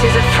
This is a